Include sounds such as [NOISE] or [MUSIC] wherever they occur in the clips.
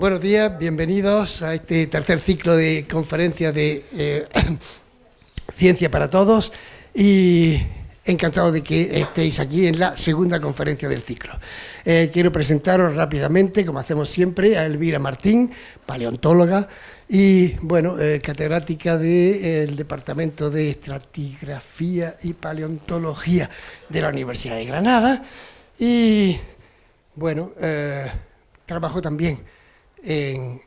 Buenos días, bienvenidos a este tercer ciclo de conferencias de eh, [COUGHS] Ciencia para Todos y encantado de que estéis aquí en la segunda conferencia del ciclo. Eh, quiero presentaros rápidamente, como hacemos siempre, a Elvira Martín, paleontóloga y, bueno, eh, catedrática del Departamento de Estratigrafía y Paleontología de la Universidad de Granada y, bueno, trabajó también en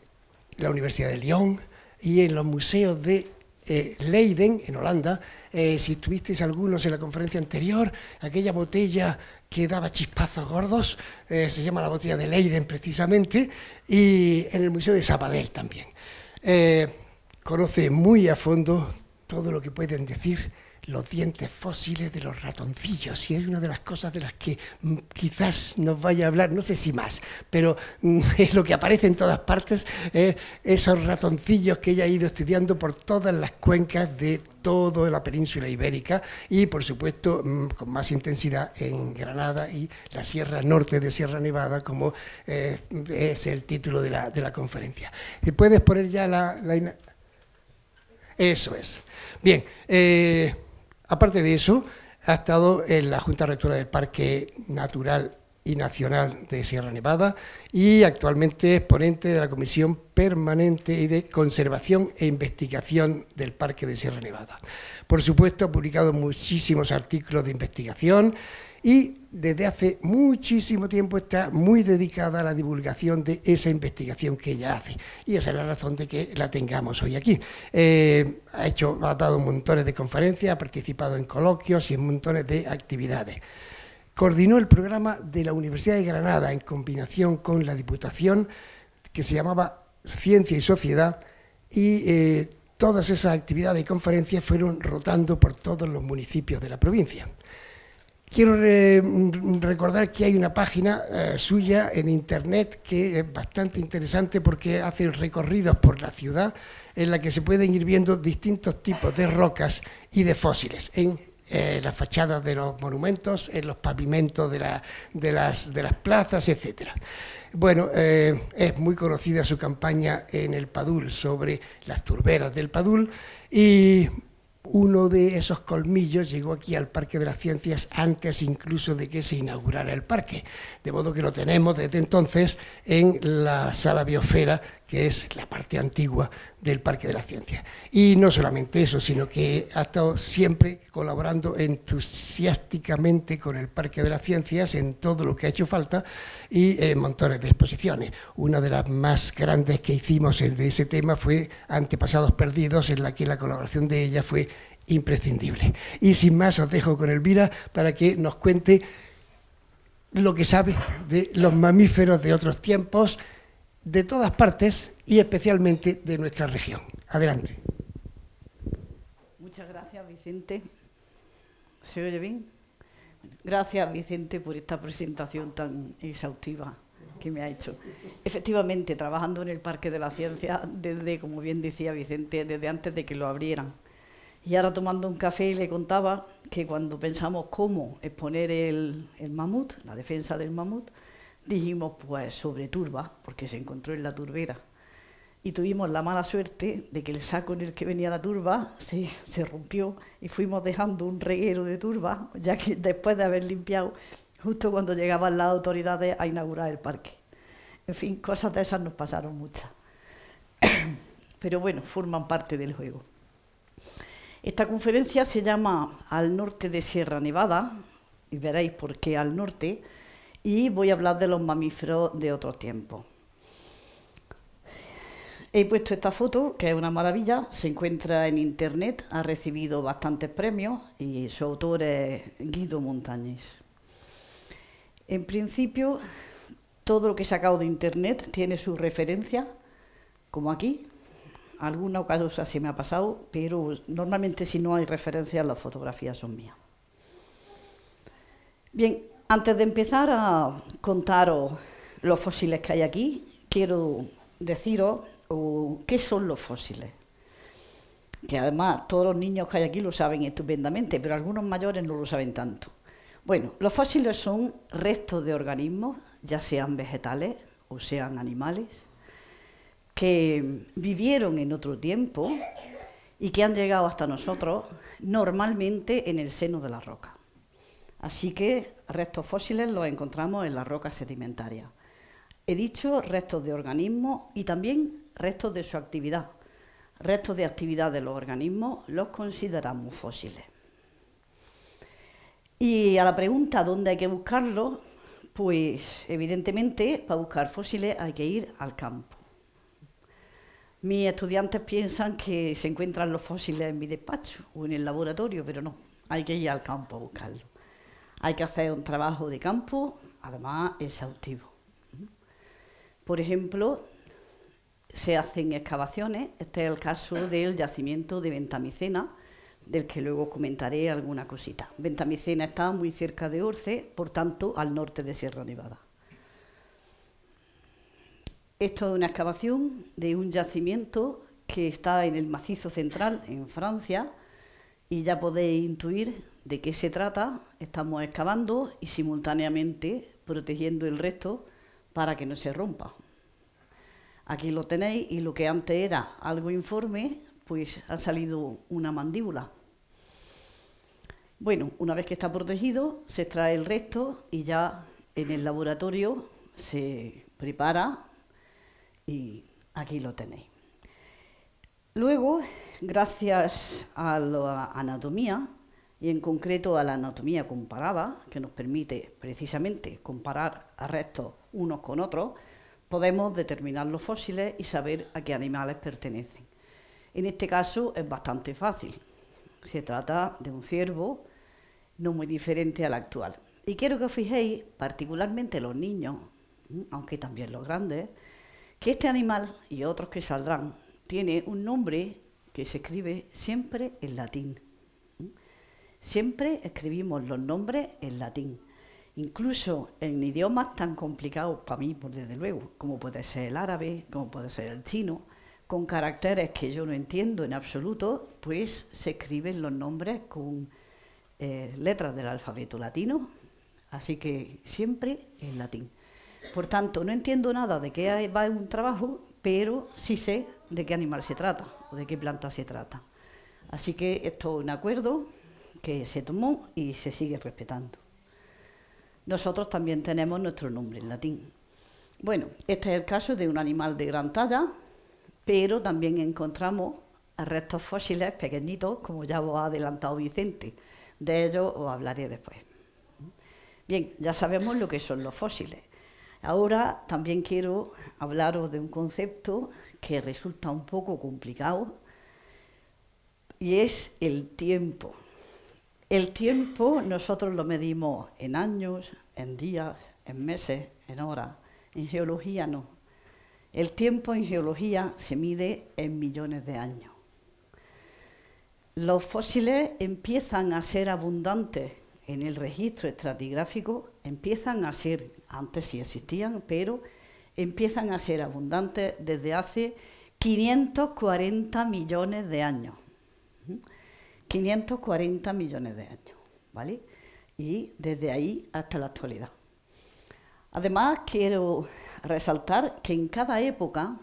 la Universidad de Lyon y en los museos de eh, Leiden, en Holanda. Eh, si estuvisteis algunos en la conferencia anterior, aquella botella que daba chispazos gordos, eh, se llama la botella de Leiden precisamente, y en el Museo de Sabadell también. conoce muy a fondo todo lo que pueden decir los dientes fósiles de los ratoncillos, y es una de las cosas de las que mm, quizás nos vaya a hablar, no sé si más, pero mm, [LAUGHS] es lo que aparece en todas partes, esos ratoncillos que ella ha ido estudiando por todas las cuencas de toda la península ibérica y, por supuesto, mm, con más intensidad en Granada y la Sierra Norte de Sierra Nevada, como eh, es el título de la, de la conferencia. ¿Puedes poner ya la... Eso es. Bien, eh, Aparte de eso, ha estado en la Junta Rectora del Parque Natural y Nacional de Sierra Nevada y actualmente es ponente de la Comisión Permanente de Conservación e Investigación del Parque de Sierra Nevada. Por supuesto, ha publicado muchísimos artículos de investigación y desde hace muchísimo tiempo está muy dedicada a la divulgación de esa investigación que ella hace. Y esa es la razón de que la tengamos hoy aquí. Eh, ha, hecho, ha dado montones de conferencias, ha participado en coloquios y en montones de actividades. Coordinó el programa de la Universidad de Granada en combinación con la Diputación, que se llamaba Ciencia y Sociedad, y eh, todas esas actividades y conferencias fueron rotando por todos los municipios de la provincia. Quiero recordar que hay una página eh, suya en internet que es bastante interesante porque hace recorridos por la ciudad en la que se pueden ir viendo distintos tipos de rocas y de fósiles eh, las fachadas de los monumentos, en los pavimentos de, las, de las, plazas, etc. Bueno, eh, es muy conocida su campaña en el Padul sobre las turberas del Padul y uno de esos colmillos llegó aquí al Parque de las Ciencias antes incluso de que se inaugurara el parque, de modo que lo tenemos desde entonces en la sala biosfera, que es la parte antigua del Parque de las Ciencias. Y no solamente eso, sino que ha estado siempre colaborando entusiásticamente con el Parque de las Ciencias en todo lo que ha hecho falta y en montones de exposiciones. Una de las más grandes que hicimos de ese tema fue Antepasados Perdidos, en la que la colaboración de ella fue imprescindible. Y sin más os dejo con Elvira para que nos cuente lo que sabe de los mamíferos de otros tiempos, de todas partes y especialmente de nuestra región. Adelante. Muchas gracias, Vicente. ¿Se oye bien? Gracias, Vicente, por esta presentación tan exhaustiva que me ha hecho. Efectivamente, trabajando en el Parque de la Ciencia desde, como bien decía Vicente, desde antes de que lo abrieran. Y ahora tomando un café le contaba que cuando pensamos cómo exponer el, mamut, la defensa del mamut, dijimos pues sobre turba, porque se encontró en la turbera. Y tuvimos la mala suerte de que el saco en el que venía la turba se rompió y fuimos dejando un reguero de turba, ya que después de haber limpiado, justo cuando llegaban las autoridades a inaugurar el parque. En fin, cosas de esas nos pasaron muchas. [COUGHS] Pero bueno, forman parte del juego. Esta conferencia se llama Al norte de Sierra Nevada, y veréis por qué al norte, y voy a hablar de los mamíferos de otro tiempo. He puesto esta foto, que es una maravilla, se encuentra en internet, ha recibido bastantes premios y su autor es Guido Montañez. En principio, todo lo que he sacado de internet tiene su referencia, como aquí. Alguna ocasión así me ha pasado, pero normalmente si no hay referencia, las fotografías son mías. Bien, antes de empezar a contaros los fósiles que hay aquí, quiero deciros qué son los fósiles. Que además todos los niños que hay aquí lo saben estupendamente, pero algunos mayores no lo saben tanto. Bueno, los fósiles son restos de organismos, ya sean vegetales o sean animales, que vivieron en otro tiempo y que han llegado hasta nosotros normalmente en el seno de la roca. Así que restos fósiles los encontramos en las rocas sedimentarias. He dicho restos de organismos y también restos de su actividad. Restos de actividad de los organismos los consideramos fósiles. Y a la pregunta dónde hay que buscarlos, pues evidentemente para buscar fósiles hay que ir al campo. Mis estudiantes piensan que se encuentran los fósiles en mi despacho o en el laboratorio, pero no, hay que ir al campo a buscarlos. Hay que hacer un trabajo de campo, además exhaustivo. Por ejemplo, se hacen excavaciones, este es el caso del yacimiento de Ventamicena, del que luego comentaré alguna cosita. Ventamicena está muy cerca de Orce, por tanto, al norte de Sierra Nevada. Esto es una excavación de un yacimiento que está en el macizo central, en Francia, y ya podéis intuir de qué se trata. Estamos excavando y simultáneamente protegiendo el resto para que no se rompa. Aquí lo tenéis y lo que antes era algo informe, pues ha salido una mandíbula. Bueno, una vez que está protegido, se extrae el resto y ya en el laboratorio se prepara y aquí lo tenéis. Luego, gracias a la anatomía, y en concreto a la anatomía comparada, que nos permite precisamente comparar a restos unos con otros, podemos determinar los fósiles y saber a qué animales pertenecen. En este caso es bastante fácil. Se trata de un ciervo no muy diferente al actual. Y quiero que os fijéis, particularmente los niños, aunque también los grandes, que este animal y otros que saldrán tiene un nombre que se escribe siempre en latín. Siempre escribimos los nombres en latín, incluso en idiomas tan complicados para mí, por desde luego, como puede ser el árabe, como puede ser el chino, con caracteres que yo no entiendo en absoluto, pues se escriben los nombres con eh, letras del alfabeto latino, así que siempre en latín. Por tanto, no entiendo nada de qué va un trabajo, pero sí sé de qué animal se trata o de qué planta se trata. Así que esto es un acuerdo que se tomó y se sigue respetando. Nosotros también tenemos nuestro nombre en latín. Bueno, este es el caso de un animal de gran talla, pero también encontramos restos fósiles pequeñitos, como ya os ha adelantado Vicente. De ellos os hablaré después. Bien, ya sabemos lo que son los fósiles. Ahora también quiero hablaros de un concepto que resulta un poco complicado y es el tiempo. El tiempo nosotros lo medimos en años, en días, en meses, en horas. En geología no. El tiempo en geología se mide en millones de años. Los fósiles empiezan a ser abundantes en el registro estratigráfico, empiezan a ser, antes sí existían, pero empiezan a ser abundantes desde hace 540 millones de años. 540 millones de años, ¿vale? Y desde ahí hasta la actualidad. Además, quiero resaltar que en cada época,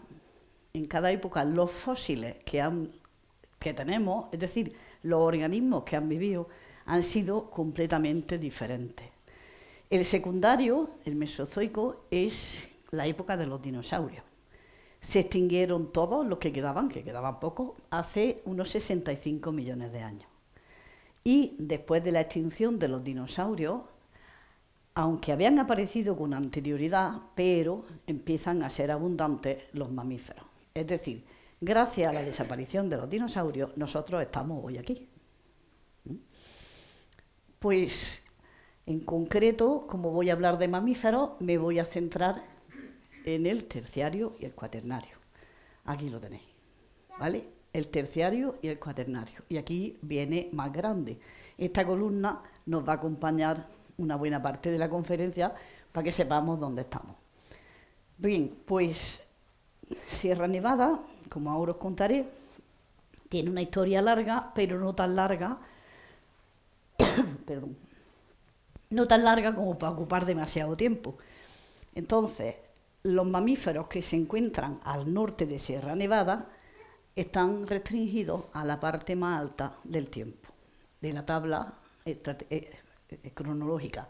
en cada época, los fósiles que, tenemos, es decir, los organismos que han vivido, han sido completamente diferentes. El secundario, el Mesozoico, es la época de los dinosaurios. Se extinguieron todos los que quedaban, que quedaban pocos, hace unos 65 millones de años. Y después de la extinción de los dinosaurios, aunque habían aparecido con anterioridad, pero empiezan a ser abundantes los mamíferos. Es decir, gracias a la desaparición de los dinosaurios, nosotros estamos hoy aquí. ¿Mm? Pues en concreto, como voy a hablar de mamíferos, me voy a centrar en el terciario y el cuaternario. Aquí lo tenéis, ¿vale? El terciario y el cuaternario. Y aquí viene más grande. Esta columna nos va a acompañar una buena parte de la conferencia para que sepamos dónde estamos. Bien, pues Sierra Nevada, como ahora os contaré, tiene una historia larga, pero no tan larga, [COUGHS] perdón, no tan larga como para ocupar demasiado tiempo. Entonces, los mamíferos que se encuentran al norte de Sierra Nevada están restringidos a la parte más alta del tiempo, de la tabla eh, eh, cronológica.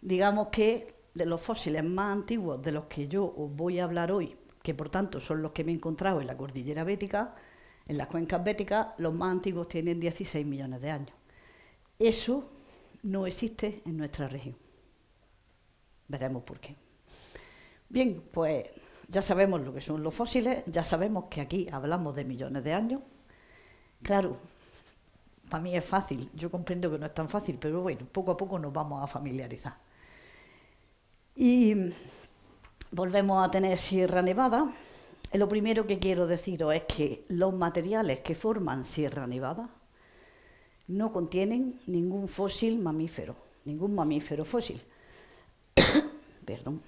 Digamos que de los fósiles más antiguos de los que yo os voy a hablar hoy, que por tanto son los que me he encontrado en la cordillera bética, en las cuencas béticas, los más antiguos tienen 16 millones de años. Eso no existe en nuestra región. Veremos por qué. Bien, pues ya sabemos lo que son los fósiles, ya sabemos que aquí hablamos de millones de años. Claro, para mí es fácil, yo comprendo que no es tan fácil, pero bueno, poco a poco nos vamos a familiarizar. Y volvemos a tener Sierra Nevada. Lo primero que quiero deciros es que los materiales que forman Sierra Nevada no contienen ningún fósil mamífero, ningún mamífero fósil. [COUGHS] Perdón.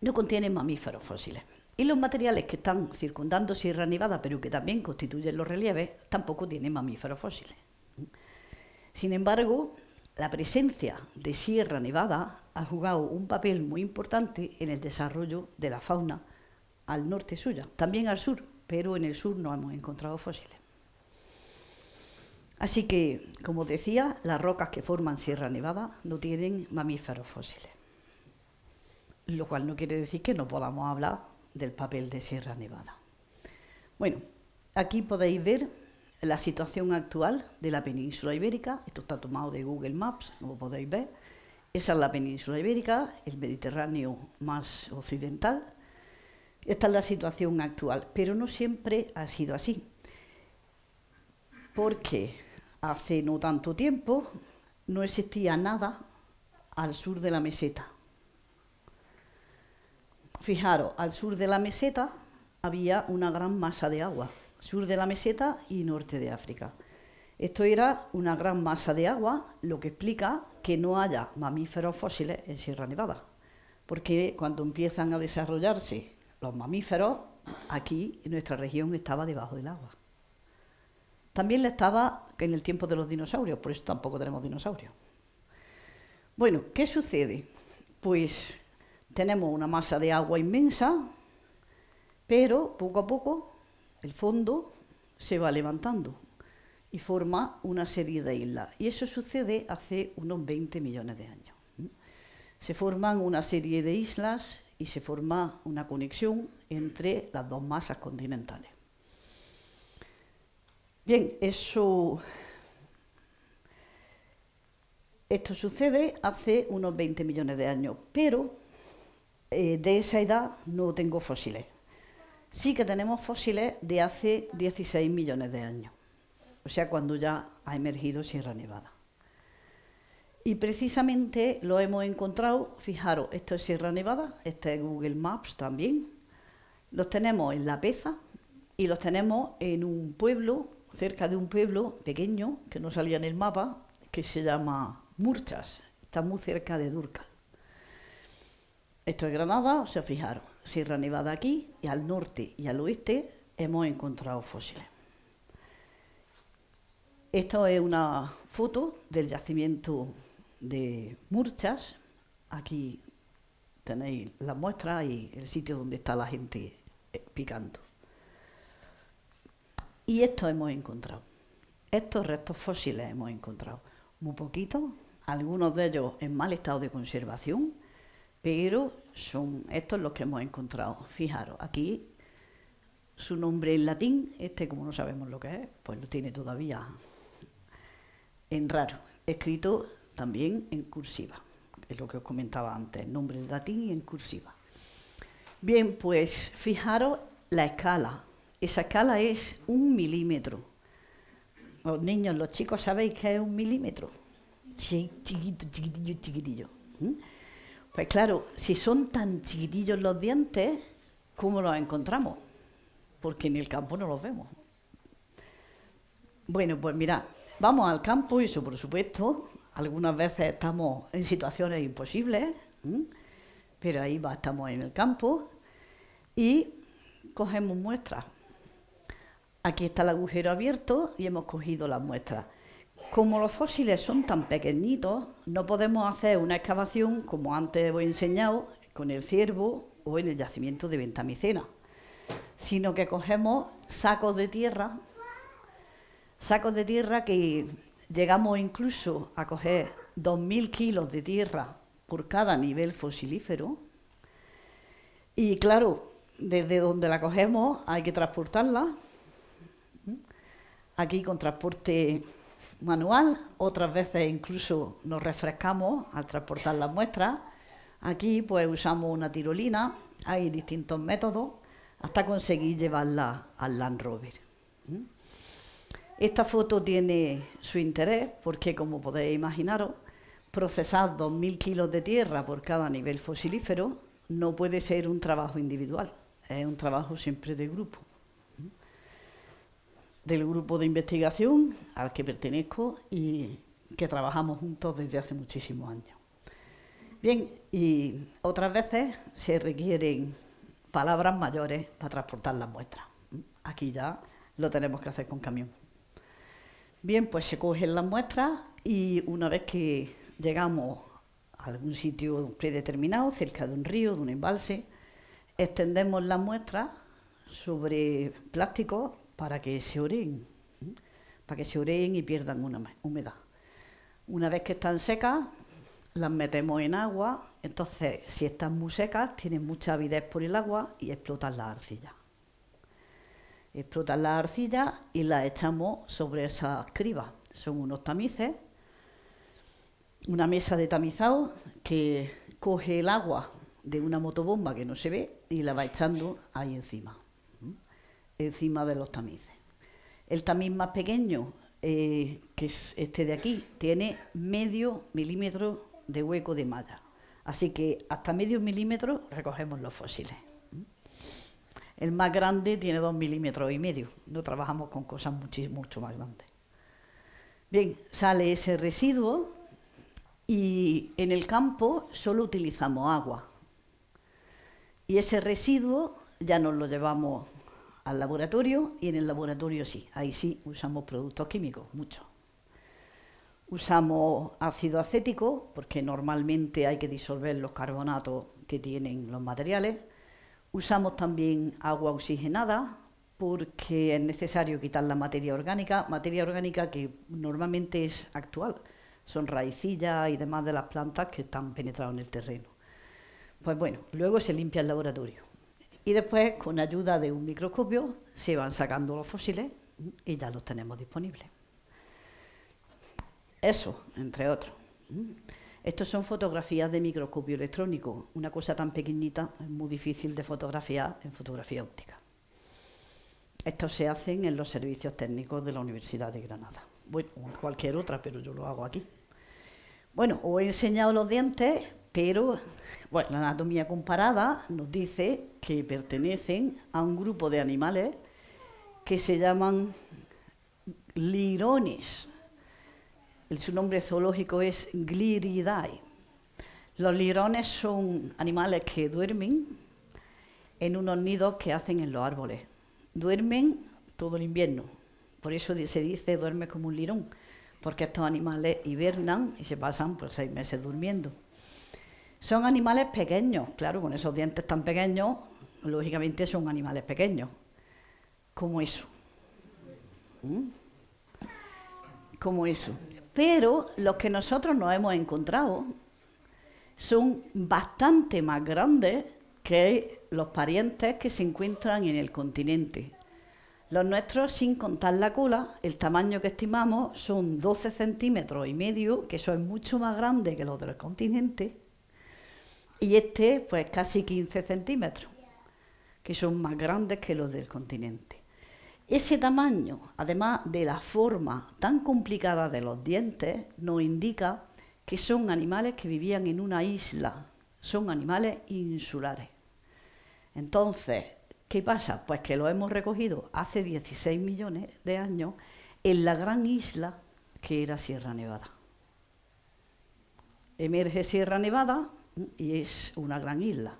no contienen mamíferos fósiles. Y los materiales que están circundando Sierra Nevada, pero que también constituyen los relieves, tampoco tienen mamíferos fósiles. Sin embargo, la presencia de Sierra Nevada ha jugado un papel muy importante en el desarrollo de la fauna al norte suya, también al sur, pero en el sur no hemos encontrado fósiles. Así que, como decía, las rocas que forman Sierra Nevada no tienen mamíferos fósiles lo cual no quiere decir que no podamos hablar del papel de Sierra Nevada. Bueno, aquí podéis ver la situación actual de la península ibérica. Esto está tomado de Google Maps, como podéis ver. Esa es la península ibérica, el Mediterráneo más occidental. Esta es la situación actual, pero no siempre ha sido así. Porque hace no tanto tiempo no existía nada al sur de la meseta. Fijaros, al sur de la meseta había una gran masa de agua, sur de la meseta y norte de África. Esto era una gran masa de agua, lo que explica que no haya mamíferos fósiles en Sierra Nevada, porque cuando empiezan a desarrollarse los mamíferos, aquí en nuestra región estaba debajo del agua. También le estaba en el tiempo de los dinosaurios, por eso tampoco tenemos dinosaurios. Bueno, ¿qué sucede? Pues tenemos una masa de agua inmensa, pero poco a poco el fondo se va levantando y forma una serie de islas. Y eso sucede hace unos 20 millones de años. Se forman una serie de islas y se forma una conexión entre las dos masas continentales. Bien, eso esto sucede hace unos 20 millones de años, pero eh, de esa edad no tengo fósiles. Sí que tenemos fósiles de hace 16 millones de años, o sea, cuando ya ha emergido Sierra Nevada. Y precisamente lo hemos encontrado, fijaros, esto es Sierra Nevada, este es Google Maps también. Los tenemos en La Peza y los tenemos en un pueblo, cerca de un pueblo pequeño, que no salía en el mapa, que se llama Murchas, está muy cerca de Durcal. Esto es Granada, o sea, fijaros, Sierra Nevada aquí y al norte y al oeste hemos encontrado fósiles. Esto es una foto del yacimiento de Murchas. Aquí tenéis la muestra y el sitio donde está la gente eh, picando. Y esto hemos encontrado. Estos restos fósiles hemos encontrado. Muy poquitos, algunos de ellos en mal estado de conservación pero son estos los que hemos encontrado. Fijaros, aquí su nombre en latín, este como no sabemos lo que es, pues lo tiene todavía en raro, escrito también en cursiva, es lo que os comentaba antes, nombre en latín y en cursiva. Bien, pues fijaros la escala, esa escala es un milímetro. Los niños, los chicos, ¿sabéis qué es un milímetro? Chiquitito, chiquitillo, chiquitillo. Pues claro, si son tan chiquitillos los dientes, ¿cómo los encontramos? Porque en el campo no los vemos. Bueno, pues mira, vamos al campo y eso por supuesto. Algunas veces estamos en situaciones imposibles, pero ahí va, estamos en el campo y cogemos muestras. Aquí está el agujero abierto y hemos cogido las muestras. Como los fósiles son tan pequeñitos, no podemos hacer una excavación como antes os he enseñado con el ciervo o en el yacimiento de Ventamicena, sino que cogemos sacos de tierra, sacos de tierra que llegamos incluso a coger 2.000 kilos de tierra por cada nivel fosilífero. Y claro, desde donde la cogemos hay que transportarla. Aquí con transporte manual, otras veces incluso nos refrescamos al transportar las muestras. Aquí pues usamos una tirolina, hay distintos métodos hasta conseguir llevarla al Land Rover. Esta foto tiene su interés porque, como podéis imaginaros, procesar 2.000 kilos de tierra por cada nivel fosilífero no puede ser un trabajo individual, es un trabajo siempre de grupo. Del grupo de investigación al que pertenezco y que trabajamos juntos desde hace muchísimos años. Bien, y otras veces se requieren palabras mayores para transportar las muestras. Aquí ya lo tenemos que hacer con camión. Bien, pues se cogen las muestras y una vez que llegamos a algún sitio predeterminado, cerca de un río, de un embalse, extendemos las muestras sobre plástico para que se oreen, para que se oreen y pierdan una humedad. Una vez que están secas, las metemos en agua, entonces si están muy secas, tienen mucha avidez por el agua y explotan las arcillas. Explotan las arcillas y las echamos sobre esas cribas. Son unos tamices una mesa de tamizado que coge el agua de una motobomba que no se ve y la va echando ahí encima, encima de los tamices. El tamiz más pequeño, eh, que es este de aquí, tiene medio milímetro de hueco de malla. Así que hasta medio milímetro recogemos los fósiles. El más grande tiene dos milímetros y medio. No trabajamos con cosas mucho más grandes. Bien, sale ese residuo y en el campo solo utilizamos agua. Y ese residuo ya nos lo llevamos al laboratorio y en el laboratorio sí, ahí sí usamos productos químicos, muchos. Usamos ácido acético porque normalmente hay que disolver los carbonatos que tienen los materiales. Usamos también agua oxigenada porque es necesario quitar la materia orgánica, materia orgánica que normalmente es actual son raicillas y demás de las plantas que están penetradas en el terreno. Pues bueno, luego se limpia el laboratorio. Y después, con ayuda de un microscopio, se van sacando los fósiles y ya los tenemos disponibles. Eso, entre otros. Estos son fotografías de microscopio electrónico. Una cosa tan pequeñita es muy difícil de fotografiar en fotografía óptica. Estos se hacen en los servicios técnicos de la Universidad de Granada. Bueno, cualquier otra, pero yo lo hago aquí. Bueno, os he enseñado los dientes, pero bueno, la anatomía comparada nos dice que pertenecen a un grupo de animales que se llaman lirones. Su nombre zoológico es Gliridae. Los lirones son animales que duermen en unos nidos que hacen en los árboles. Duermen todo el invierno. Por eso se dice duerme como un lirón porque estos animales hibernan y se pasan pues, seis meses durmiendo. Son animales pequeños, claro, con esos dientes tan pequeños, lógicamente son animales pequeños, como eso. ¿Mm? Como eso. Pero los que nosotros nos hemos encontrado son bastante más grandes que los parientes que se encuentran en el continente. Los nuestros, sin contar la cola, el tamaño que estimamos son 12 centímetros y medio, que eso es mucho más grande que los del continente, y este, pues casi 15 centímetros, que son más grandes que los del continente. Ese tamaño, además de la forma tan complicada de los dientes, nos indica que son animales que vivían en una isla, son animales insulares. Entonces, ¿Qué pasa? Pues que lo hemos recogido hace 16 millones de años en la gran isla que era Sierra Nevada. Emerge Sierra Nevada y es una gran isla.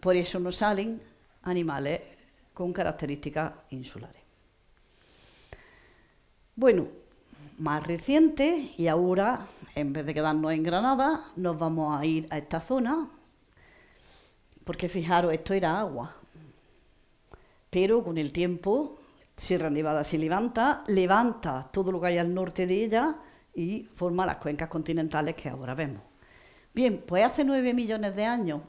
Por eso nos salen animales con características insulares. Bueno, más reciente y ahora, en vez de quedarnos en Granada, nos vamos a ir a esta zona, porque fijaros, esto era agua, pero con el tiempo Sierra Nevada se levanta, levanta todo lo que hay al norte de ella y forma las cuencas continentales que ahora vemos. Bien, pues hace nueve millones de años,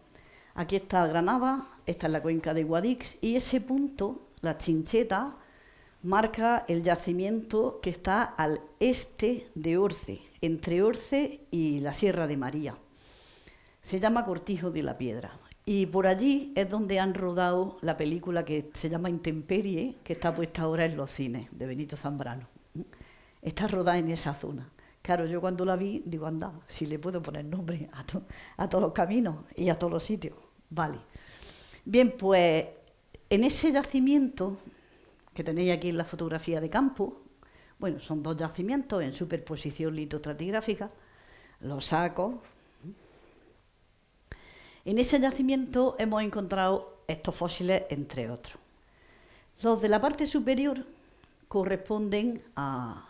aquí está Granada, esta es la cuenca de Guadix, y ese punto, la chincheta, marca el yacimiento que está al este de Orce, entre Orce y la Sierra de María. Se llama Cortijo de la Piedra. Y por allí es donde han rodado la película que se llama Intemperie, que está puesta ahora en los cines, de Benito Zambrano. Está rodada en esa zona. Claro, yo cuando la vi, digo, anda, si le puedo poner nombre a, a todos los caminos y a todos los sitios. Vale. Bien, pues en ese yacimiento que tenéis aquí en la fotografía de campo, bueno, son dos yacimientos en superposición litostratigráfica, los saco. En ese yacimiento hemos encontrado estos fósiles, entre otros. Los de la parte superior corresponden a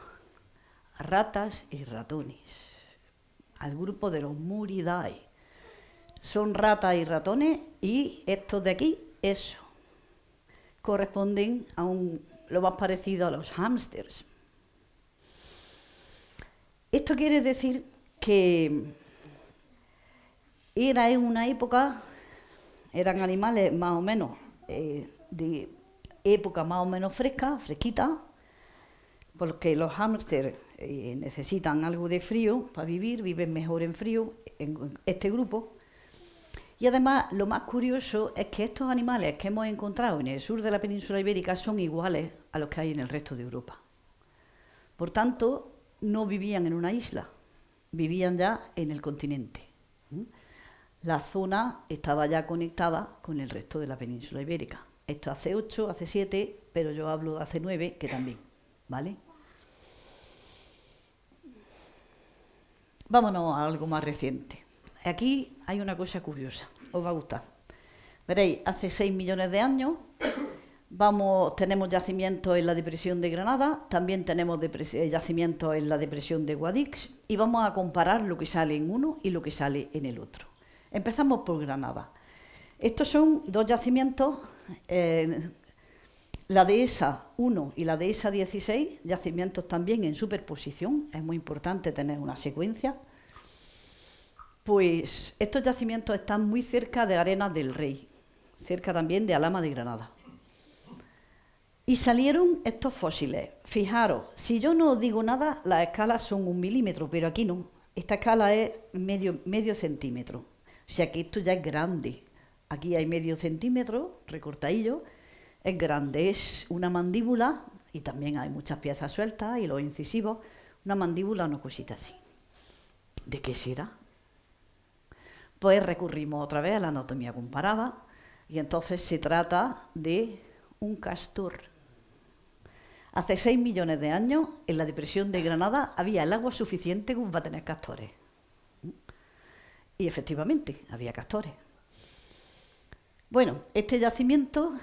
ratas y ratones, al grupo de los Muridae. Son ratas y ratones y estos de aquí, eso, corresponden a un, lo más parecido a los hámsters. Esto quiere decir que era en una época, eran animales más o menos eh, de época más o menos fresca, fresquita, porque los hámsters eh, necesitan algo de frío para vivir, viven mejor en frío, en este grupo. Y además, lo más curioso es que estos animales que hemos encontrado en el sur de la península ibérica son iguales a los que hay en el resto de Europa. Por tanto, no vivían en una isla, vivían ya en el continente. La zona estaba ya conectada con el resto de la península ibérica. Esto hace 8, hace 7, pero yo hablo de hace 9, que también, ¿vale? Vámonos a algo más reciente. Aquí hay una cosa curiosa, os va a gustar. Veréis, hace 6 millones de años vamos, tenemos yacimientos en la depresión de Granada, también tenemos eh, yacimientos en la depresión de Guadix y vamos a comparar lo que sale en uno y lo que sale en el otro. Empezamos por Granada. Estos son dos yacimientos, eh, la dehesa 1 y la dehesa 16, yacimientos también en superposición, es muy importante tener una secuencia. Pues estos yacimientos están muy cerca de Arenas del Rey, cerca también de Alama de Granada. Y salieron estos fósiles. Fijaros, si yo no digo nada, las escalas son un milímetro, pero aquí no. Esta escala es medio, medio centímetro. O sea que esto ya es grande. Aquí hay medio centímetro, recortadillo. Es grande, es una mandíbula, y también hay muchas piezas sueltas y los incisivos. Una mandíbula, una cosita así. ¿De qué será? Pues recurrimos otra vez a la anatomía comparada y entonces se trata de un castor. Hace 6 millones de años, en la depresión de Granada, había el agua suficiente para tener castores. Y efectivamente, había castores. Bueno, este yacimiento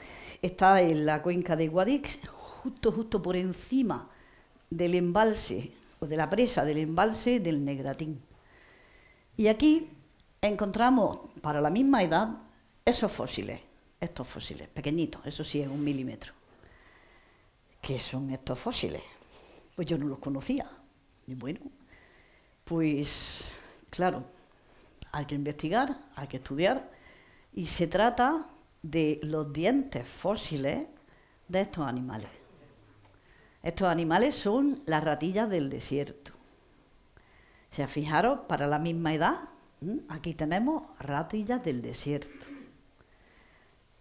está en la cuenca de Guadix, justo, justo por encima del embalse, o de la presa del embalse del Negratín. Y aquí encontramos para la misma edad esos fósiles, estos fósiles, pequeñitos, eso sí es un milímetro. ¿Qué son estos fósiles? Pues yo no los conocía. Y bueno, pues claro, hay que investigar, hay que estudiar, y se trata de los dientes fósiles de estos animales. Estos animales son las ratillas del desierto. O sea, fijaros, para la misma edad, aquí tenemos ratillas del desierto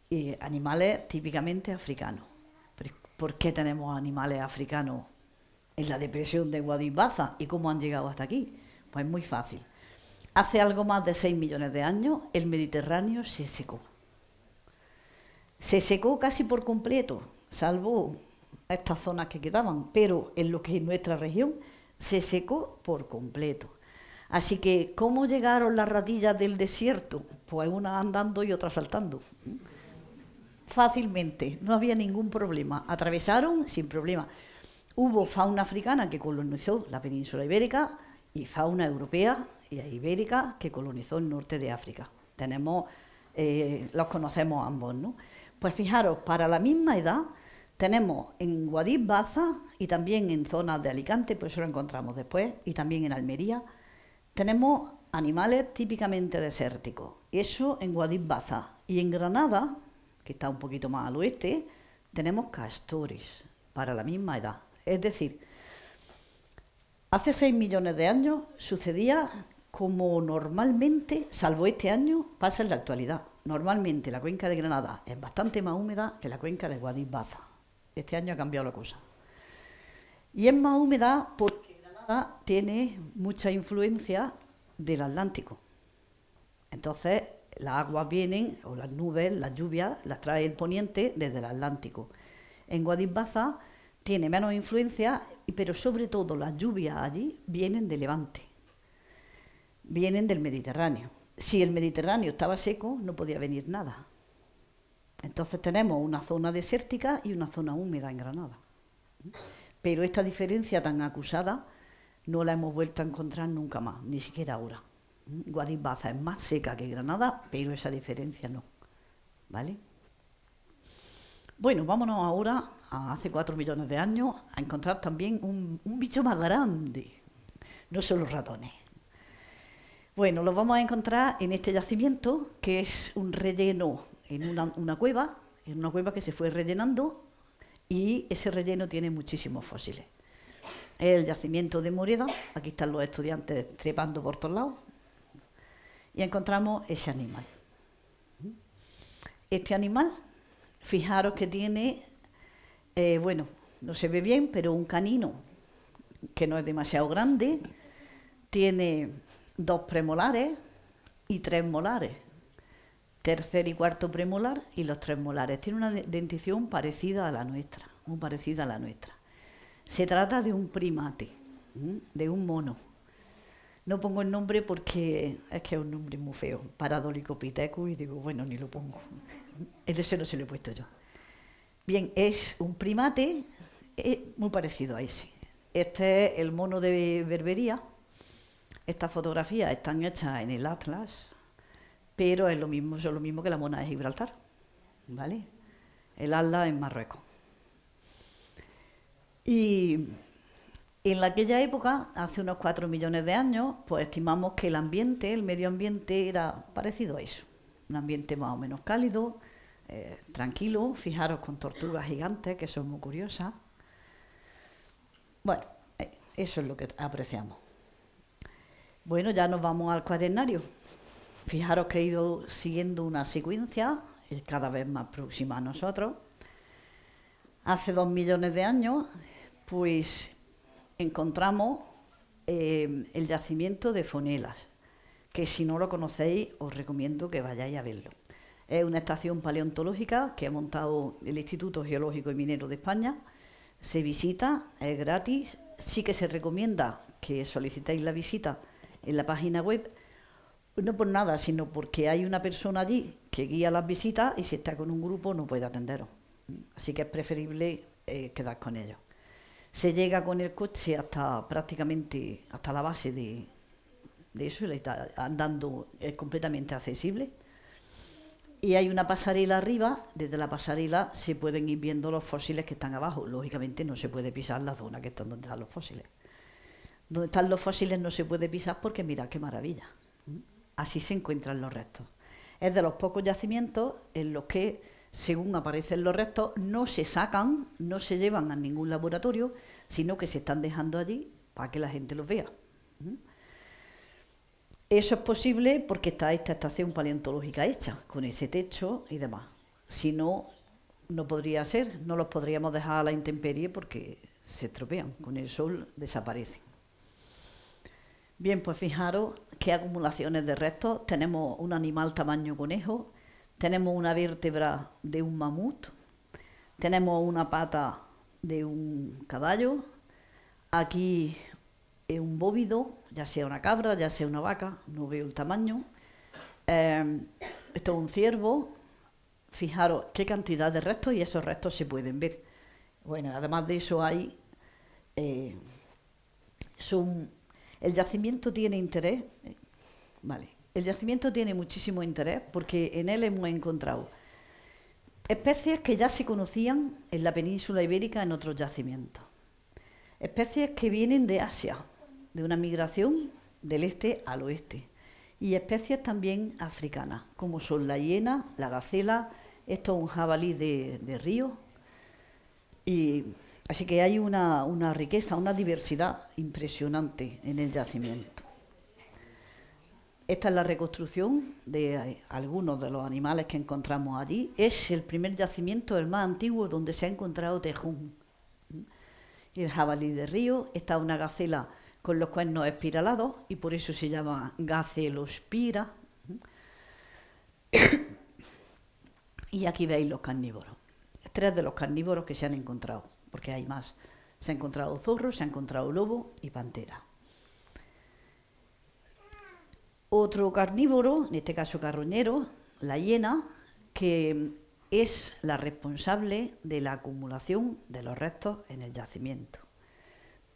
y animales típicamente africanos. ¿Por qué tenemos animales africanos en la depresión de Guadibaza y cómo han llegado hasta aquí? Pues muy fácil. Hace algo más de 6 millones de años el Mediterráneo se secó. Se secó casi por completo, salvo estas zonas que quedaban, pero en lo que es nuestra región se secó por completo. Así que, ¿cómo llegaron las ratillas del desierto? Pues una andando y otra saltando. Fácilmente, no había ningún problema. Atravesaron sin problema. hubo fauna africana que colonizó la península ibérica y fauna europea y ibérica que colonizó el norte de África. Tenemos, eh, los conocemos ambos, ¿no? Pues fijaros, para la misma edad tenemos en Guadix Baza y también en zonas de Alicante, por eso lo encontramos después, y también en Almería, tenemos animales típicamente desérticos. Eso en Guadix Baza. Y en Granada, que está un poquito más al oeste, tenemos castores para la misma edad. Es decir, hace 6 millones de años sucedía como normalmente, salvo este año, pasa en la actualidad. Normalmente la cuenca de Granada es bastante más húmeda que la cuenca de Guadix-Baza. Este año ha cambiado la cosa. Y es más húmeda porque Tiene mucha influencia del Atlántico. Entonces, las aguas vienen, o las nubes, las lluvias, las trae el poniente desde el Atlántico. En Guadix-Baza tiene menos influencia, pero sobre todo las lluvias allí vienen de Levante, vienen del Mediterráneo. Si el Mediterráneo estaba seco, no podía venir nada. Entonces tenemos una zona desértica y una zona húmeda en Granada. Pero esta diferencia tan acusada no la hemos vuelto a encontrar nunca más, ni siquiera ahora. Guadix-Baza es más seca que Granada, pero esa diferencia no. ¿Vale? Bueno, vámonos ahora hace cuatro millones de años a encontrar también un, bicho más grande, no solo ratones. Bueno, los vamos a encontrar en este yacimiento, que es un relleno en una, una cueva, en una cueva que se fue rellenando y ese relleno tiene muchísimos fósiles. Es el yacimiento de Moreda, aquí están los estudiantes trepando por todos lados, y encontramos ese animal. Este animal Fijaros que tiene, eh, bueno, no se ve bien, pero un canino que no es demasiado grande, tiene dos premolares y tres molares, tercer y cuarto premolar y los tres molares. Tiene una dentición parecida a la nuestra, muy parecida a la nuestra. Se trata de un primate, de un mono. No pongo el nombre porque es que es un nombre muy feo, Paradolico y digo, bueno, ni lo pongo. Ese no se lo he puesto yo. Bien, es un primate muy parecido a ese. Este es el mono de Berbería. Estas fotografías están hechas en el Atlas, pero es lo mismo, es lo mismo que la mona de Gibraltar. ¿Vale? El Atlas en Marruecos. Y en aquella época, hace unos cuatro millones de años, pues estimamos que el ambiente, el medio ambiente, era parecido a eso. Un ambiente más o menos cálido, eh, tranquilo, fijaros con tortugas gigantes que son muy curiosas. Bueno, eh, eso es lo que apreciamos. Bueno, ya nos vamos al cuadernario. Fijaros que he ido siguiendo una secuencia cada vez más próxima a nosotros. Hace dos millones de años, pues encontramos eh, el yacimiento de Fonelas, que si no lo conocéis os recomiendo que vayáis a verlo. Es una estación paleontológica que ha montado el Instituto Geológico y Minero de España. Se visita, es gratis. Sí que se recomienda que solicitéis la visita en la página web, no por nada, sino porque hay una persona allí que guía las visitas y si está con un grupo no puede atenderos. Así que es preferible eh, quedar con ellos. Se llega con el coche hasta prácticamente hasta la base de, eso, andando es completamente accesible y hay una pasarela arriba, desde la pasarela se pueden ir viendo los fósiles que están abajo. Lógicamente no se puede pisar la zona que está donde están los fósiles. Donde están los fósiles no se puede pisar porque mira qué maravilla. Así se encuentran los restos. Es de los pocos yacimientos en los que, según aparecen los restos, no se sacan, no se llevan a ningún laboratorio, sino que se están dejando allí para que la gente los vea. Eso es posible porque está esta estación paleontológica hecha, con ese techo y demás. Si no, no podría ser, no los podríamos dejar a la intemperie porque se estropean, con el sol desaparecen. Bien, pues fijaros qué acumulaciones de restos. Tenemos un animal tamaño conejo, tenemos una vértebra de un mamut, tenemos una pata de un caballo, aquí un bóvido, ya sea una cabra, ya sea una vaca, no veo el tamaño. Em, esto es un ciervo. Fijaros qué cantidad de restos y esos restos se pueden ver. Bueno, además de eso hay eh, son, el yacimiento tiene interés, eh, vale, el yacimiento tiene muchísimo interés porque en él hemos encontrado especies que ya se conocían en la península ibérica en otros yacimientos, especies que vienen de Asia, de una migración del este al oeste, y especies también africanas, como son la hiena, la gacela, esto es un jabalí de, río, y así que hay una, una riqueza, una diversidad impresionante en el yacimiento. Esta es la reconstrucción de eh, algunos de los animales que encontramos allí. Es el primer yacimiento, el más antiguo, donde se ha encontrado tejún. El jabalí de río, esta es una gacela con los cuernos espiralados y por eso se llama gacelospira. [COUGHS] y aquí veis los carnívoros. Tres de los carnívoros que se han encontrado, porque hay más. Se ha encontrado zorro, se ha encontrado lobo y pantera. Otro carnívoro, en este caso carroñero, la hiena, que es la responsable de la acumulación de los restos en el yacimiento.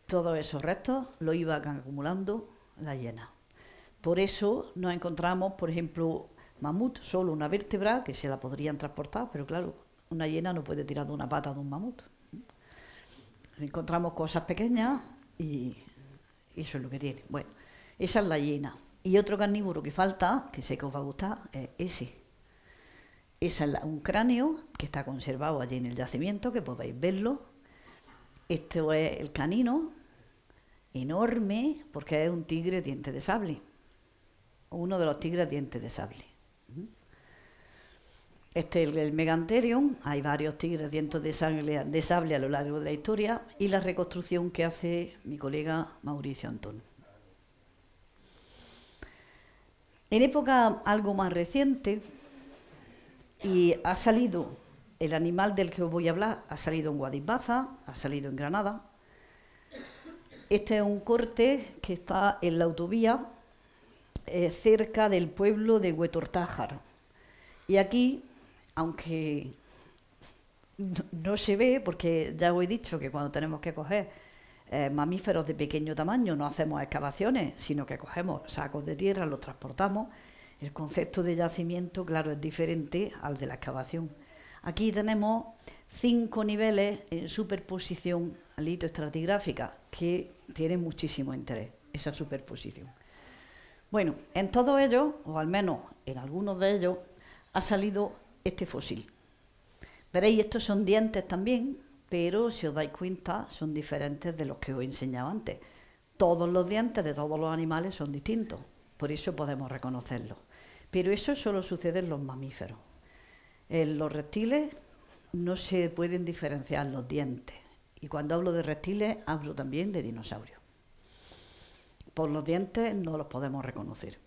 Todos esos restos los iba acumulando la hiena. Por eso nos encontramos, por ejemplo, mamut, solo una vértebra que se la podrían transportar, pero claro, una hiena no puede tirar de una pata de un mamut. Encontramos cosas pequeñas y eso es lo que tiene. Bueno, esa es la hiena. Y otro carnívoro que falta, que sé que os va a gustar, es ese. Es un cráneo que está conservado allí en el yacimiento, que podéis verlo. Este es el canino, enorme, porque es un tigre diente de sable. Uno de los tigres dientes de sable. Este es el Meganterium, hay varios tigres dientes de de sable a lo largo de la historia, y la reconstrucción que hace mi colega Mauricio Antón. En época algo más reciente, y ha salido, el animal del que os voy a hablar, ha salido en Guadalajara, ha salido en Granada. Este es un corte que está en la autovía eh, cerca del pueblo de Huetortájar. Y aquí, aunque no, se ve, porque ya os he dicho que cuando tenemos que coger eh, mamíferos de pequeño tamaño, no hacemos excavaciones, sino que cogemos sacos de tierra, los transportamos. El concepto de yacimiento, claro, es diferente al de la excavación. Aquí tenemos cinco niveles en superposición litoestratigráfica que tienen muchísimo interés, esa superposición. Bueno, en todo ello, o al menos en algunos de ellos, ha salido este fósil. Veréis, estos son dientes también, pero si os dais cuenta son diferentes de los que os he enseñado antes. Todos los dientes de todos los animales son distintos, por eso podemos reconocerlos. Pero eso solo sucede en los mamíferos. En los reptiles no se pueden diferenciar los dientes. Y cuando hablo de reptiles, hablo también de dinosaurios. Por los dientes no los podemos reconocer.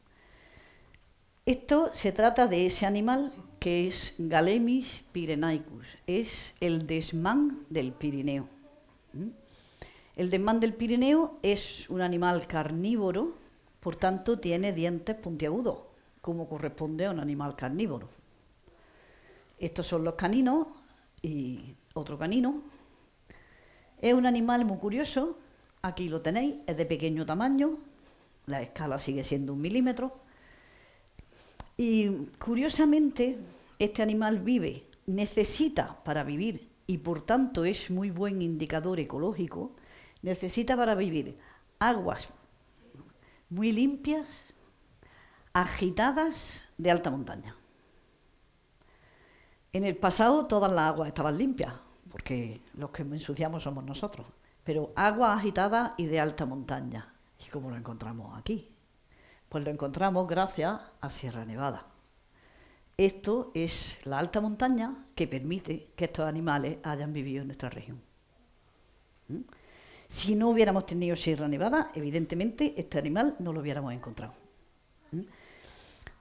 Esto se trata de ese animal que es Galemis pyrenaicus, es el desmán del Pirineo. ¿Mm? El desmán del Pirineo es un animal carnívoro, por tanto tiene dientes puntiagudos, como corresponde a un animal carnívoro. Estos son los caninos y otro canino. Es un animal muy curioso, aquí lo tenéis, es de pequeño tamaño, la escala sigue siendo un milímetro y curiosamente, este animal vive, necesita para vivir, y por tanto es muy buen indicador ecológico, necesita para vivir aguas muy limpias, agitadas de alta montaña. En el pasado todas las aguas estaban limpias, porque los que ensuciamos somos nosotros, pero aguas agitadas y de alta montaña. ¿Y cómo lo encontramos aquí? Pues lo encontramos gracias a Sierra Nevada. Esto es la alta montaña que permite que estos animales hayan vivido en nuestra región. ¿Mm? Si no hubiéramos tenido Sierra Nevada, evidentemente este animal no lo hubiéramos encontrado. ¿Mm?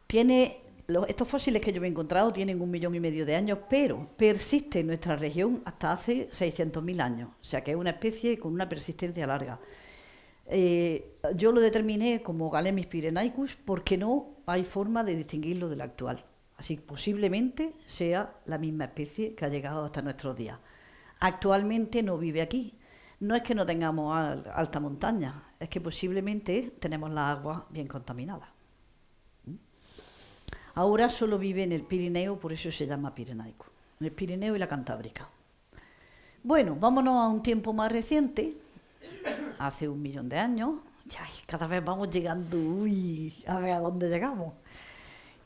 Tiene estos fósiles que yo he encontrado tienen un millón y medio de años, pero persiste en nuestra región hasta hace 600.000 años, o sea que es una especie con una persistencia larga. Eh, yo lo determiné como Galemis pyrenaicus porque no hay forma de distinguirlo del actual. Así posiblemente sea la misma especie que ha llegado hasta nuestros días. Actualmente no vive aquí. no es que no tengamos alta montaña, es que posiblemente tenemos la agua bien contaminada. ¿Mm? Ahora solo vive en el Pirineo, por eso se llama Pirenaico, en el Pirineo y la Cantábrica. Bueno, vámonos a un tiempo más reciente, hace un millón de años, cada vez vamos llegando, uy, a ver a dónde llegamos.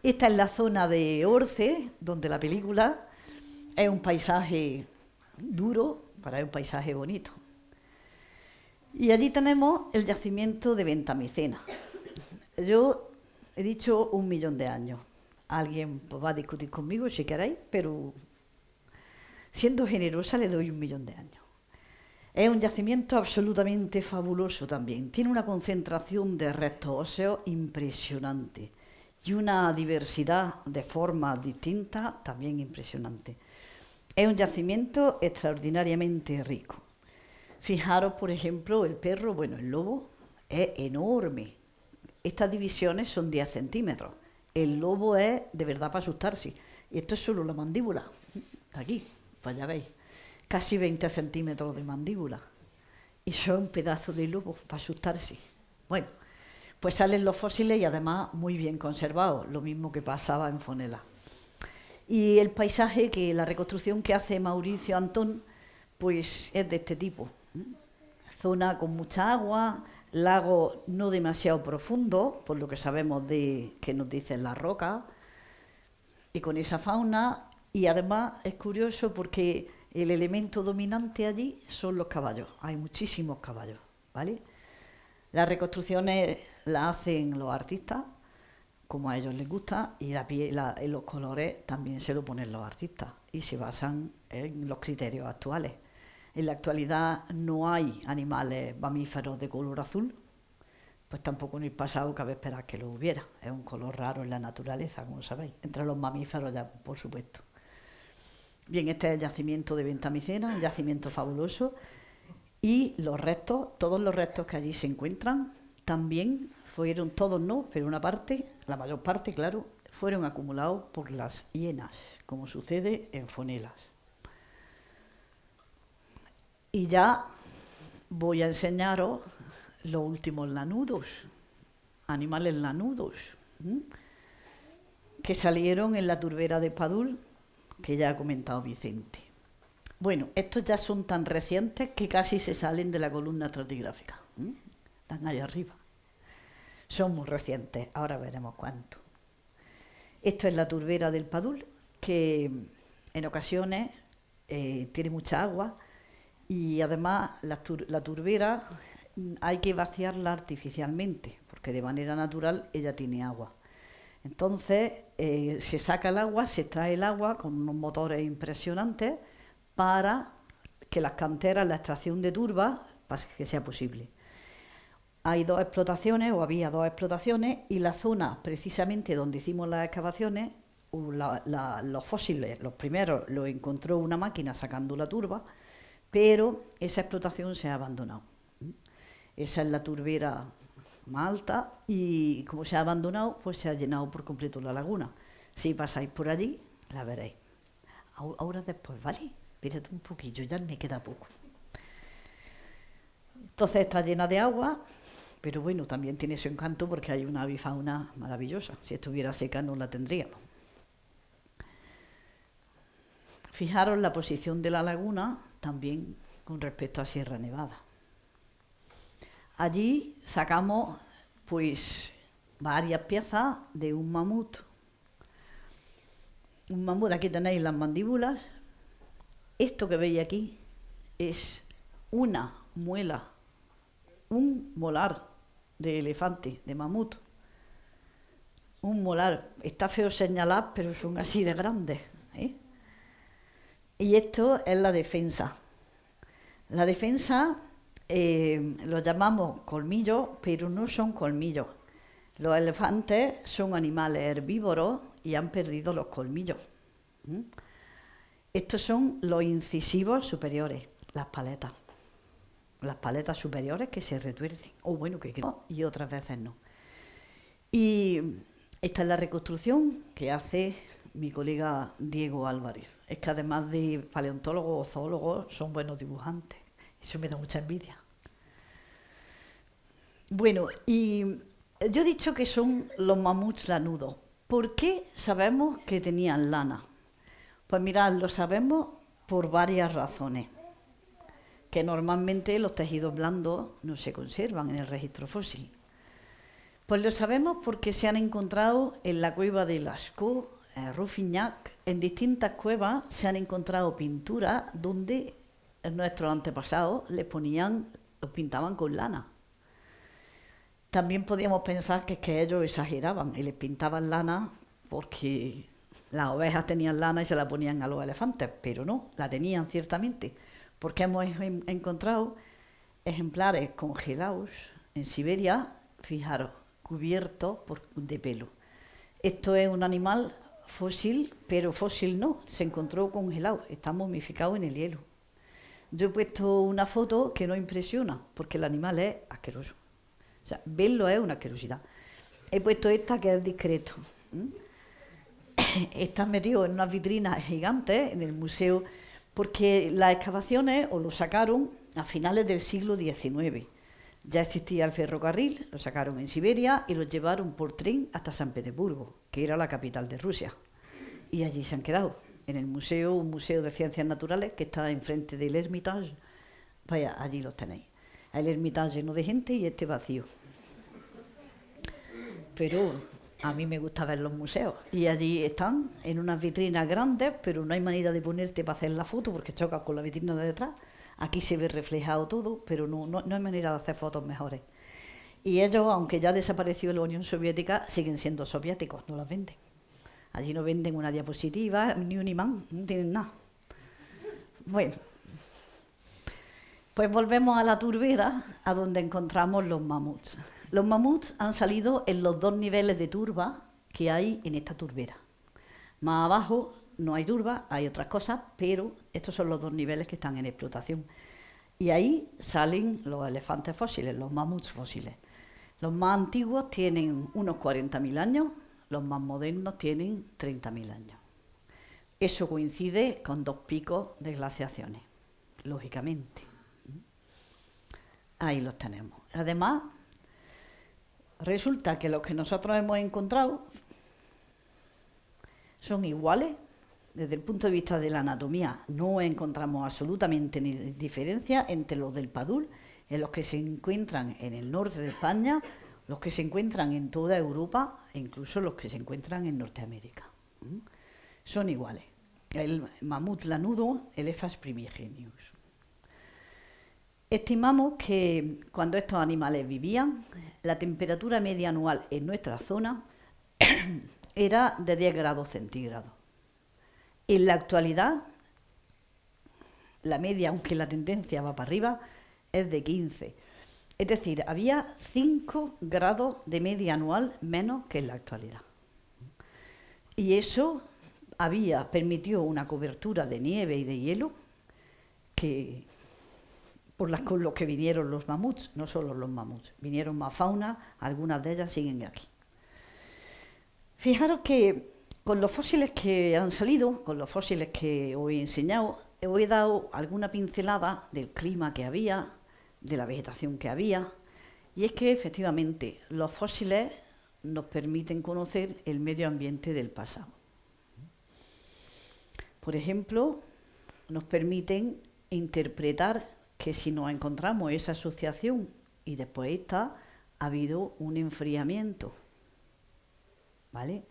Esta es la zona de Orce, donde la película es un paisaje duro, para un paisaje bonito. Y allí tenemos el yacimiento de Ventamicena. Yo he dicho un millón de años. Alguien va a discutir conmigo si queréis, pero siendo generosa le doy un millón de años. Es un yacimiento absolutamente fabuloso también. Tiene una concentración de restos óseos impresionante y una diversidad de formas distintas también impresionante. Es un yacimiento extraordinariamente rico. Fijaros, por ejemplo, el perro, bueno, el lobo es enorme. Estas divisiones son 10 centímetros. El lobo es de verdad para asustarse. Y esto es solo la mandíbula. Aquí, pues ya veis. Casi 20 centímetros de mandíbula. Y son pedazos de lobo para asustarse. Bueno, pues salen los fósiles y además muy bien conservados, lo mismo que pasaba en Fonela. Y el paisaje, que la reconstrucción que hace Mauricio Antón, pues es de este tipo zona con mucha agua, lago no demasiado profundo, por lo que sabemos de que nos dicen las rocas, y con esa fauna, y además es curioso porque el elemento dominante allí son los caballos, hay muchísimos caballos, ¿vale? Las reconstrucciones las hacen los artistas, como a ellos les gusta, y la, los colores también se lo ponen los artistas, y se basan en los criterios actuales. En la actualidad no hay animales mamíferos de color azul, pues tampoco en el pasado cabe esperar que lo hubiera. Es un color raro en la naturaleza, como sabéis, entre los mamíferos ya, por supuesto. Bien, este es el yacimiento de Ventamicena, un yacimiento fabuloso, y los restos, todos los restos que allí se encuentran, también fueron, todos no, pero una parte, la mayor parte, claro, fueron acumulados por las hienas, como sucede en Fonelas. Y ya voy a enseñaros los últimos lanudos, animales lanudos, que salieron en la turbera de Padul, que ya ha comentado Vicente. Bueno, estos ya son tan recientes que casi se salen de la columna estratigráfica. Están allá arriba. Son muy recientes, ahora veremos cuánto. Esto es la turbera del Padul, que en ocasiones eh, tiene mucha agua y además la, turbera mm, hay que vaciarla artificialmente, porque de manera natural ella tiene agua. Entonces eh, se saca el agua, se extrae el agua con unos motores impresionantes para que las canteras, la extracción de turba, que sea posible. Hay dos explotaciones, o había dos explotaciones, y la zona precisamente donde hicimos las excavaciones, los fósiles, los primeros, los encontró una máquina sacando la turba, pero esa explotación se ha abandonado. Esa es la turbera más alta y como se ha abandonado, pues se ha llenado por completo la laguna. Si pasáis por allí, la veréis. Ahora después, ¿vale? Espérate un poquillo, ya me queda poco. Entonces está llena de agua, pero bueno, también tiene su encanto porque hay una avifauna maravillosa. Si estuviera seca no la tendríamos. Fijaros la posición de la laguna también con respecto a Sierra Nevada. Allí sacamos pues varias piezas de un mamut. Un mamut, aquí tenéis las mandíbulas. Esto que veis aquí es una muela, un molar de elefante, de mamut. Un molar, está feo señalar, pero son así de grandes. ¿eh? Y esto es la defensa. La defensa eh, lo llamamos colmillos, pero no son colmillos. Los elefantes son animales herbívoros y han perdido los colmillos. Estos son los incisivos superiores, las paletas. Las paletas superiores que se retuercen, o bueno, que y otras veces no. Y esta es la reconstrucción que hace mi colega Diego Álvarez. Es que además de paleontólogos o zoólogos, son buenos dibujantes Eso me da mucha envidia. Bueno, y yo he dicho que son los mamuts lanudos. ¿Por qué sabemos que tenían lana? Pues mirad, lo sabemos por varias razones. Que normalmente los tejidos blandos no se conservan en el registro fósil. Pues lo sabemos porque se han encontrado en la cueva de Lascaux, en Ruffignac, en distintas cuevas se han encontrado pinturas donde nuestros antepasados les ponían, los pintaban con lana. También podíamos pensar que, ellos exageraban y les pintaban lana porque las ovejas tenían lana y se la ponían a los elefantes, pero no, la tenían ciertamente, porque hemos encontrado ejemplares congelados en Siberia, fijaros, cubiertos de pelo. Esto es un animal fósil, pero fósil no, se encontró congelado, está momificado en el hielo. Yo he puesto una foto que no impresiona, porque el animal es asqueroso. O sea, verlo es una asquerosidad. He puesto esta que es discreto. [COUGHS] Está metido en unas vitrinas gigantes en el museo, porque las excavaciones o lo sacaron a finales del siglo XIX. Ya existía el ferrocarril, lo sacaron en Siberia y lo llevaron por tren hasta San Petersburgo, que era la capital de Rusia. Y allí se han quedado, en el museo, un museo de ciencias naturales que está enfrente del Hermitage. Vaya, allí los tenéis el ermitaño lleno de gente y este vacío. Pero a mí me gusta ver los museos y allí están en unas vitrinas grandes, pero no hay manera de ponerte para hacer la foto porque choca con la vitrina de detrás. Aquí se ve reflejado todo, pero no, no, no hay manera de hacer fotos mejores. Y ellos, aunque ya desapareció la Unión Soviética, siguen siendo soviéticos, no las venden. Allí no venden una diapositiva, ni un imán, no tienen nada. Bueno, pues volvemos a la turbera, a donde encontramos los mamuts. Los mamuts han salido en los dos niveles de turba que hay en esta turbera. Más abajo no hay turba, hay otras cosas, pero estos son los dos niveles que están en explotación. Y ahí salen los elefantes fósiles, los mamuts fósiles. Los más antiguos tienen unos 40.000 años, los más modernos tienen 30.000 años. Eso coincide con dos picos de glaciaciones, lógicamente. Ahí los tenemos. Además, resulta que los que nosotros hemos encontrado son iguales desde el punto de vista de la anatomía. No encontramos absolutamente ni diferencia entre los del Padul, en los que se encuentran en el norte de España, los que se encuentran en toda Europa e incluso los que se encuentran en Norteamérica. ¿Mm? Son iguales. El mamut lanudo, el primigenius. Estimamos que cuando estos animales vivían, la temperatura media anual en nuestra zona [COUGHS] era de 10 grados centígrados. En la actualidad, la media, aunque la tendencia va para arriba, es de 15. Es decir, había 5 grados de media anual menos que en la actualidad. Y eso había permitido una cobertura de nieve y de hielo que por con los que vinieron los mamuts, no solo los mamuts, vinieron más fauna, algunas de ellas siguen aquí. Fijaros que con los fósiles que han salido, con los fósiles que os he enseñado, os he dado alguna pincelada del clima que había, de la vegetación que había, y es que efectivamente los fósiles nos permiten conocer el medio ambiente del pasado. Por ejemplo, nos permiten interpretar que si nos encontramos esa asociación y después está, ha habido un enfriamiento. ¿Vale?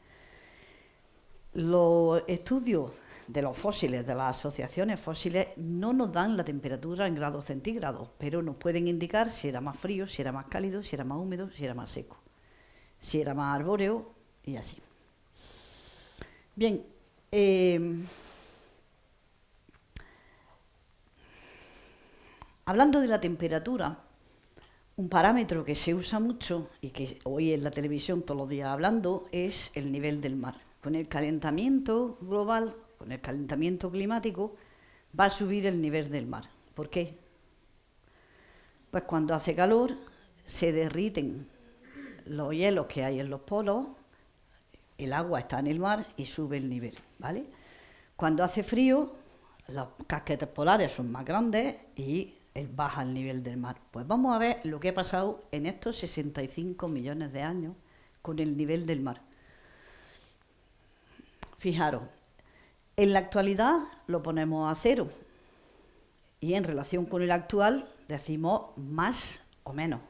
Los estudios de los fósiles, de las asociaciones fósiles, no nos dan la temperatura en grados centígrados, pero nos pueden indicar si era más frío, si era más cálido, si era más húmedo, si era más seco, si era más arbóreo y así. Bien, eh, Hablando de la temperatura, un parámetro que se usa mucho y que hoy en la televisión todos los días hablando es el nivel del mar. Con el calentamiento global, con el calentamiento climático, va a subir el nivel del mar. ¿Por qué? Pues cuando hace calor se derriten los hielos que hay en los polos, el agua está en el mar y sube el nivel, ¿vale? Cuando hace frío, los casquetes polares son más grandes y baja el nivel del mar. Pues vamos a ver lo que ha pasado en estos 65 millones de años con el nivel del mar. Fijaros, en la actualidad lo ponemos a cero y en relación con el actual decimos más o menos.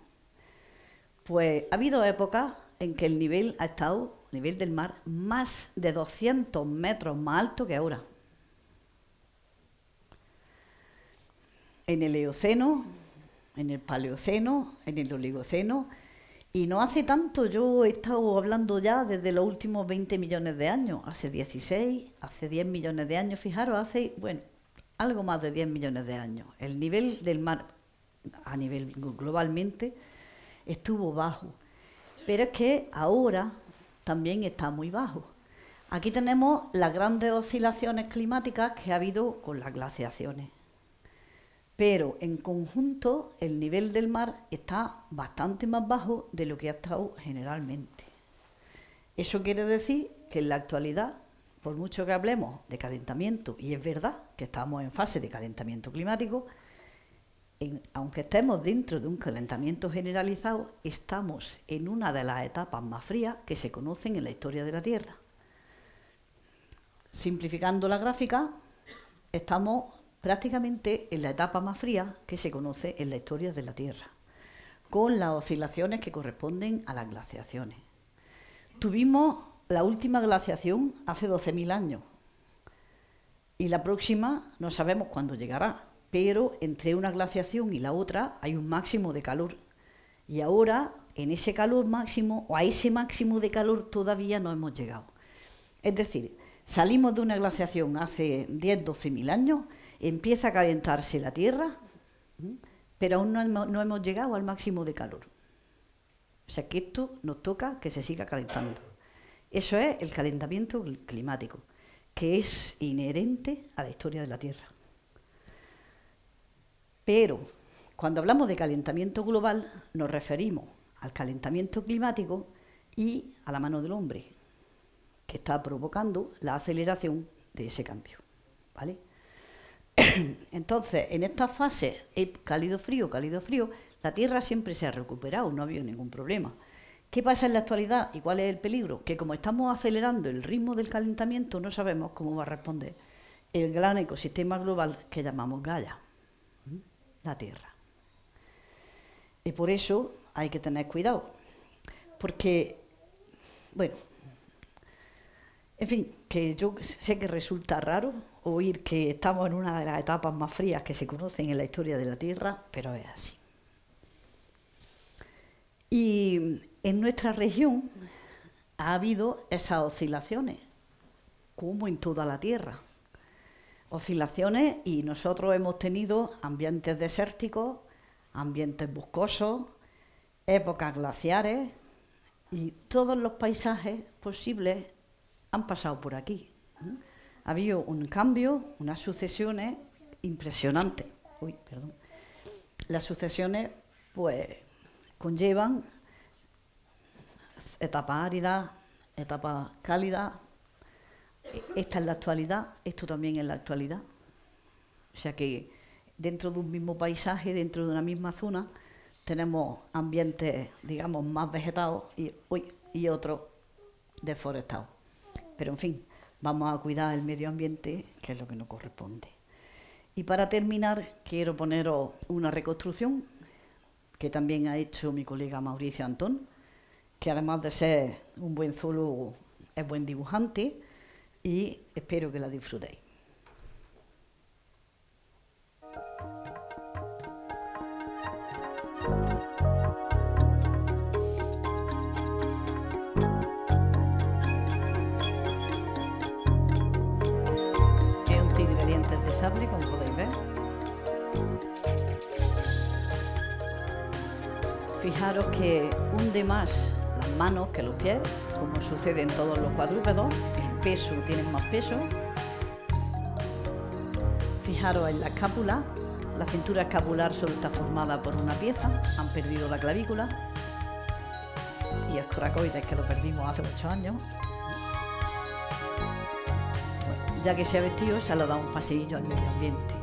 Pues ha habido épocas en que el nivel ha estado, nivel del mar, más de 200 metros más alto que ahora. En el Eoceno, en el Paleoceno, en el Oligoceno, y no hace tanto, yo he estado hablando ya desde los últimos 20 millones de años, hace 16, hace 10 millones de años, fijaros, hace, bueno, algo más de 10 millones de años. El nivel del mar a nivel globalmente estuvo bajo. Pero es que ahora también está muy bajo. Aquí tenemos las grandes oscilaciones climáticas que ha habido con las glaciaciones. Pero en conjunto el nivel del mar está bastante más bajo de lo que ha estado generalmente. Eso quiere decir que en la actualidad, por mucho que hablemos de calentamiento, y es verdad que estamos en fase de calentamiento climático, aunque estemos dentro de un calentamiento generalizado, estamos en una de las etapas más frías que se conocen en la historia de la Tierra. Simplificando la gráfica, estamos prácticamente en la etapa más fría que se conoce en la historia de la Tierra, con las oscilaciones que corresponden a las glaciaciones. Tuvimos la última glaciación hace 12.000 años y la próxima no sabemos cuándo llegará pero entre una glaciación y la otra hay un máximo de calor. Y ahora, en ese calor máximo, o a ese máximo de calor todavía no hemos llegado. Es decir, salimos de una glaciación hace 10, 12 mil años, empieza a calentarse la Tierra, pero aún no hemos, llegado al máximo de calor. O sea que esto nos toca que se siga calentando. Eso es el calentamiento climático, que es inherente a la historia de la Tierra. Pero cuando hablamos de calentamiento global nos referimos al calentamiento climático y a la mano del hombre, que está provocando la aceleración de ese cambio. ¿vale? [COUGHS] Entonces, en esta fase cálido-frío, cálido-frío, la Tierra siempre se ha recuperado, no ha habido ningún problema. ¿Qué pasa en la actualidad y cuál es el peligro? Que como estamos acelerando el ritmo del calentamiento, no sabemos cómo va a responder el gran ecosistema global que llamamos Gaia la tierra. Y por eso hay que tener cuidado, porque, bueno, en fin, que yo sé que resulta raro oír que estamos en una de las etapas más frías que se conocen en la historia de la Tierra, pero es así. Y en nuestra región ha habido esas oscilaciones, como en toda la Tierra oscilaciones y nosotros hemos tenido ambientes desérticos, ambientes boscosos, épocas glaciares y todos los paisajes posibles han pasado por aquí. Ha habido un cambio, unas sucesiones impresionantes. Uy, perdón. Las sucesiones, pues, conllevan etapas áridas, etapas cálidas, esta es la actualidad, esto también es la actualidad. O sea que dentro de un mismo paisaje, dentro de una misma zona, tenemos ambientes, digamos, más vegetados y, y otros deforestados. Pero en fin, vamos a cuidar el medio ambiente, que es lo que nos corresponde. Y para terminar, quiero poneros una reconstrucción que también ha hecho mi colega Mauricio Antón, que además de ser un buen zoólogo, es buen dibujante y espero que la disfrutéis. Fijaros que hunde más las manos que los pies, como sucede en todos los cuadrúpedos, peso, tienen más peso. Fijaros en la escápula, la cintura escapular solo está formada por una pieza, han perdido la clavícula y el coracoides que lo perdimos hace muchos años. ya que se ha vestido, se ha dado un paseillo al medio ambiente.